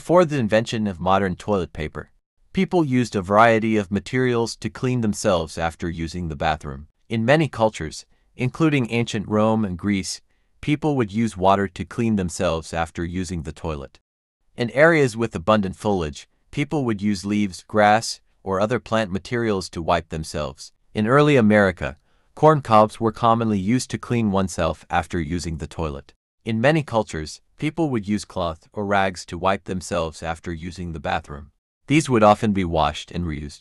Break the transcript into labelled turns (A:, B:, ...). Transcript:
A: Before the invention of modern toilet paper, people used a variety of materials to clean themselves after using the bathroom. In many cultures, including ancient Rome and Greece, people would use water to clean themselves after using the toilet. In areas with abundant foliage, people would use leaves, grass, or other plant materials to wipe themselves. In early America, corn cobs were commonly used to clean oneself after using the toilet. In many cultures, people would use cloth or rags to wipe themselves after using the bathroom. These would often be washed and reused.